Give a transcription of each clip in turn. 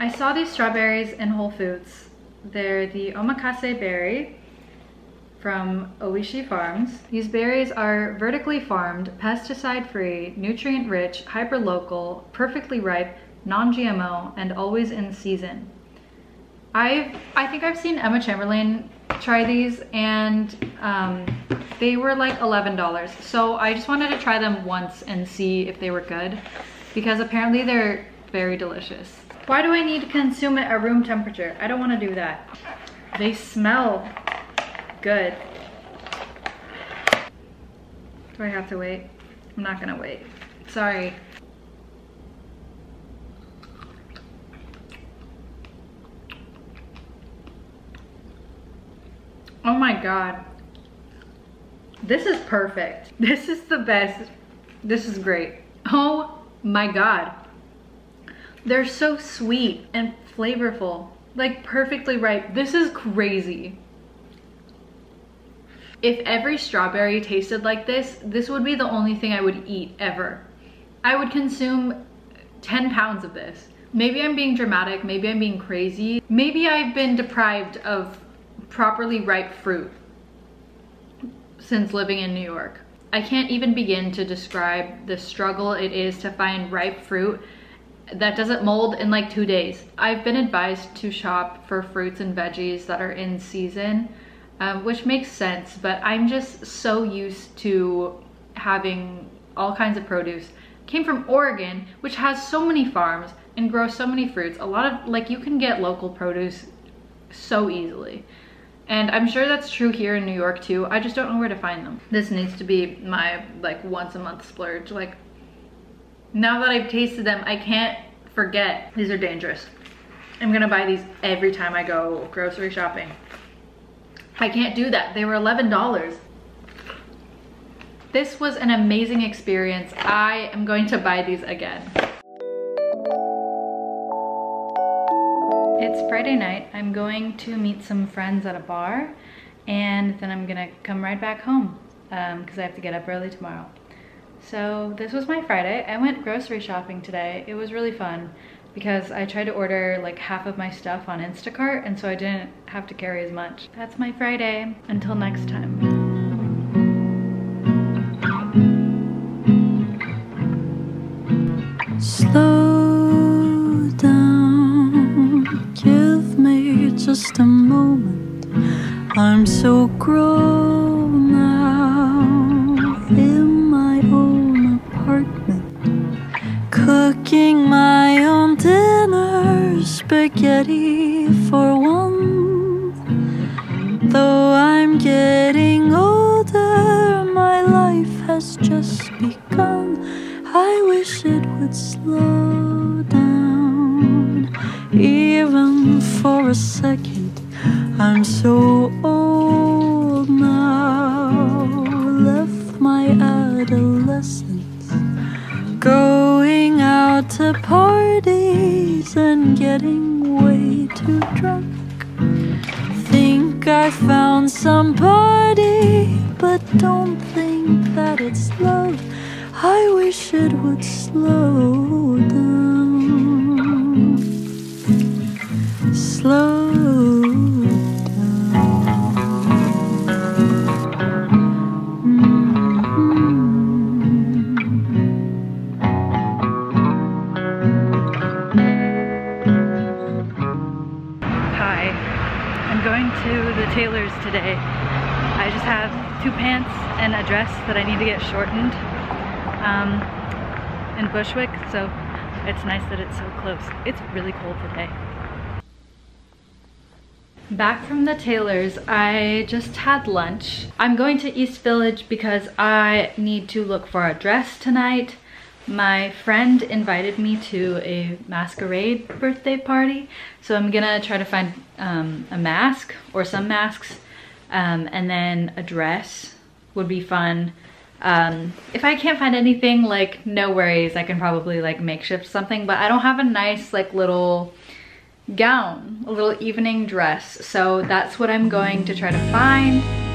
I saw these strawberries in Whole Foods. They're the omakase berry from Oishii Farms. These berries are vertically farmed, pesticide-free, nutrient-rich, hyper-local, perfectly ripe, non-GMO, and always in season. I've, I think I've seen Emma Chamberlain try these and um, they were like $11. So I just wanted to try them once and see if they were good because apparently they're very delicious. Why do I need to consume it at room temperature? I don't want to do that. They smell good. Do I have to wait? I'm not gonna wait. Sorry. Oh my God. This is perfect. This is the best. This is great. Oh my God. They're so sweet and flavorful. Like perfectly ripe. This is crazy. If every strawberry tasted like this, this would be the only thing I would eat ever. I would consume 10 pounds of this. Maybe I'm being dramatic, maybe I'm being crazy. Maybe I've been deprived of properly ripe fruit since living in New York. I can't even begin to describe the struggle it is to find ripe fruit that doesn't mold in like two days. I've been advised to shop for fruits and veggies that are in season, um, which makes sense, but I'm just so used to having all kinds of produce. Came from Oregon, which has so many farms and grows so many fruits. A lot of, like you can get local produce so easily. And I'm sure that's true here in New York too. I just don't know where to find them. This needs to be my like once a month splurge. Like now that I've tasted them, I can't forget. These are dangerous. I'm gonna buy these every time I go grocery shopping. I can't do that. They were $11. This was an amazing experience. I am going to buy these again. It's Friday night. I'm going to meet some friends at a bar and then I'm gonna come right back home because um, I have to get up early tomorrow. So this was my Friday. I went grocery shopping today. It was really fun because I tried to order like half of my stuff on Instacart and so I didn't have to carry as much. That's my Friday. Until next time. Slow down, give me just a moment. I'm so grown spaghetti for one. Though I'm getting older, my life has just begun. I wish it would slow down, even for a second. I'm so old now, left my adolescence, going out to parties and getting don't think that it's love. I wish it would slow down. Slow down. Hi, I'm going to the tailor's today. I just have two pants and a dress that I need to get shortened um, in Bushwick, so it's nice that it's so close. It's really cold today. Back from the tailor's, I just had lunch. I'm going to East Village because I need to look for a dress tonight. My friend invited me to a masquerade birthday party, so I'm gonna try to find um, a mask or some masks, um, and then a dress would be fun. Um, if I can't find anything, like no worries, I can probably like makeshift something, but I don't have a nice like little gown, a little evening dress, so that's what I'm going to try to find.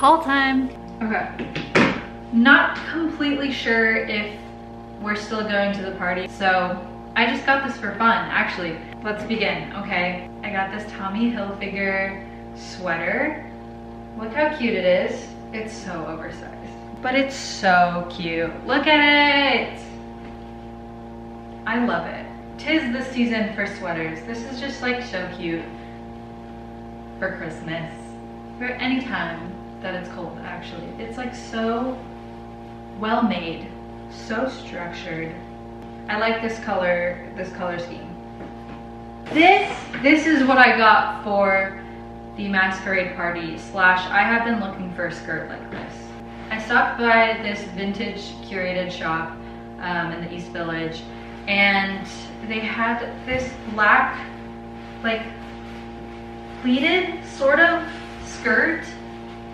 Haul time. Okay. Not completely sure if we're still going to the party, so I just got this for fun, actually. Let's begin, okay? I got this Tommy Hilfiger sweater. Look how cute it is. It's so oversized, but it's so cute. Look at it. I love it. Tis the season for sweaters. This is just like so cute for Christmas, for any time that it's cold actually. It's like so well made, so structured. I like this color, this color scheme. This, this is what I got for the masquerade party slash I have been looking for a skirt like this. I stopped by this vintage curated shop um, in the East Village and they had this black like pleated sort of skirt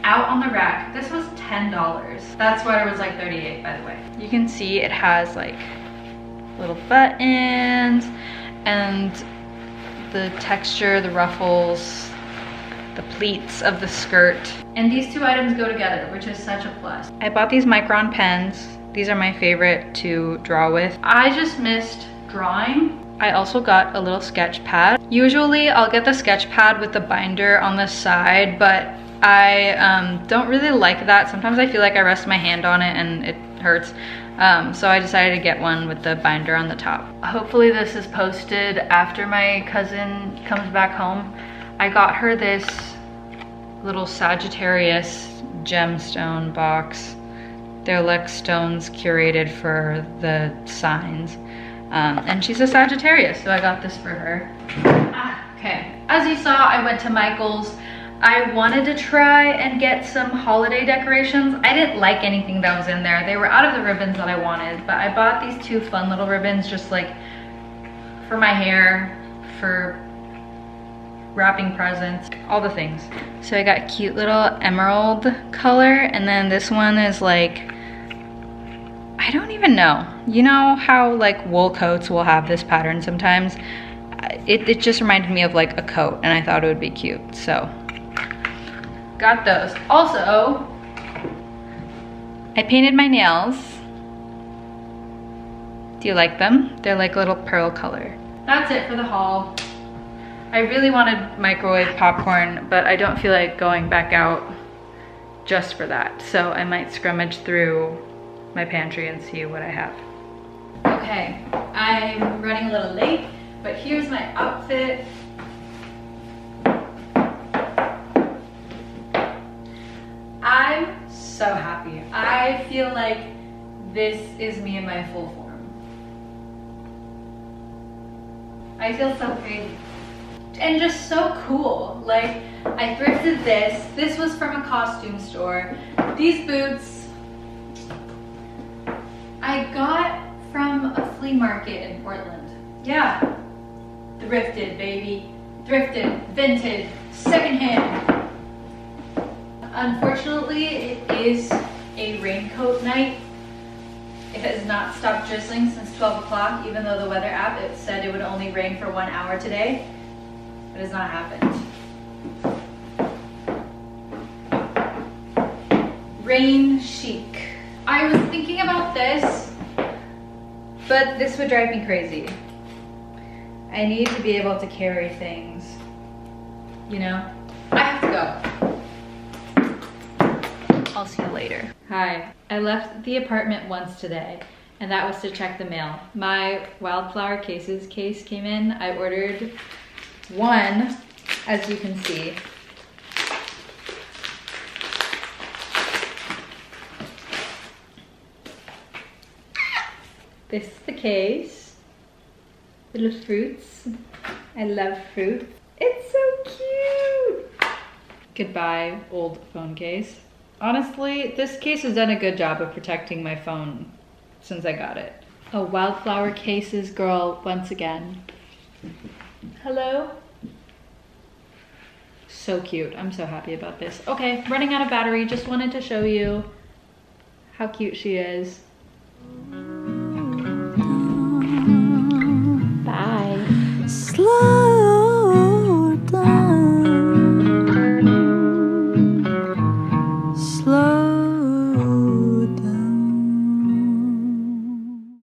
out on the rack. This was $10. That sweater was like 38 by the way. You can see it has like little buttons and the texture, the ruffles, the pleats of the skirt. And these two items go together, which is such a plus. I bought these Micron pens. These are my favorite to draw with. I just missed drawing. I also got a little sketch pad. Usually I'll get the sketch pad with the binder on the side, but I um, don't really like that. Sometimes I feel like I rest my hand on it and it hurts. Um, so I decided to get one with the binder on the top. Hopefully this is posted after my cousin comes back home. I got her this little Sagittarius gemstone box. They're like stones curated for the signs. Um, and she's a Sagittarius, so I got this for her. Ah, okay, as you saw, I went to Michael's. I wanted to try and get some holiday decorations. I didn't like anything that was in there. They were out of the ribbons that I wanted, but I bought these two fun little ribbons just like for my hair, for wrapping presents, all the things. So I got cute little emerald color and then this one is like, I don't even know. You know how like wool coats will have this pattern sometimes? It, it just reminded me of like a coat and I thought it would be cute, so got those. Also, I painted my nails. Do you like them? They're like a little pearl color. That's it for the haul. I really wanted microwave popcorn, but I don't feel like going back out just for that. So I might scrummage through my pantry and see what I have. Okay, I'm running a little late, but here's my outfit. I'm so happy. I feel like this is me in my full form. I feel so great and just so cool. Like I thrifted this. This was from a costume store. These boots I got from a flea market in Portland. Yeah, thrifted baby. Thrifted, vintage, secondhand. Unfortunately, it is a raincoat night. It has not stopped drizzling since 12 o'clock, even though the weather app it said it would only rain for one hour today. It has not happened. Rain chic. I was thinking about this, but this would drive me crazy. I need to be able to carry things, you know? I have to go. I'll see you later. Hi, I left the apartment once today and that was to check the mail. My wildflower cases case came in. I ordered one, as you can see. This is the case. Little fruits. I love fruit. It's so cute. Goodbye, old phone case. Honestly, this case has done a good job of protecting my phone since I got it. A wildflower cases girl once again. Hello? So cute. I'm so happy about this. Okay, running out of battery. Just wanted to show you how cute she is.